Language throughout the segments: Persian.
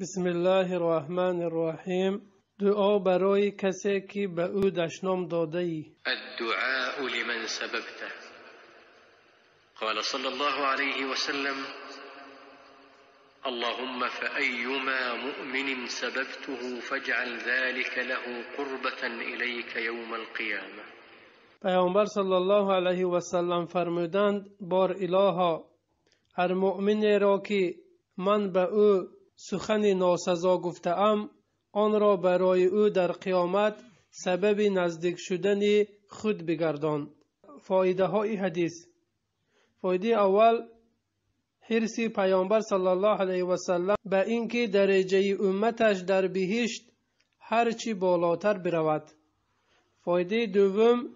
بسم الله الرحمن الرحیم دعا برای کسی که به أو دشنام داده ای الدعاء لمن سببته قال صلى الله عليه وسلم اللهم فأيما مؤمن سببته فاجعل ذلك له قربة إليك يوم القيامة پیامبر صلی الله علیه و سلم فرمودند بار الها هر مؤمن را که من به أو سخن ناسزا گفته ام آن را برای او در قیامت سبب نزدیک شدن خود بگردان. فایده های حدیث. فایده اول حرس پیامبر صلی الله علیه و سلم به اینکه درجه امتش در بهشت هرچی بالاتر برود. فایده دوم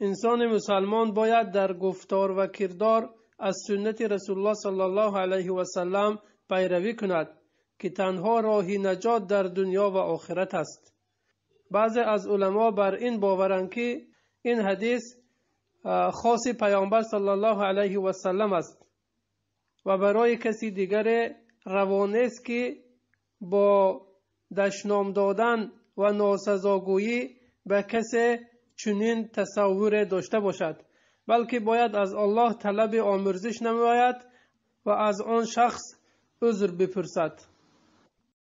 انسان مسلمان باید در گفتار و کردار از سنت رسول الله صلی الله که تنها راه نجات در دنیا و آخرت است. بعضی از علما بر این باورند که این حدیث خاص پیامبر صلی الله علیه و سلم است و برای کسی دیگر روانه است که با دشنام دادن و ناسزاگویی به کسی چنین تصور داشته باشد. بلکه باید از الله طلب آمرزش نماید و از آن شخص عذر بپرسد.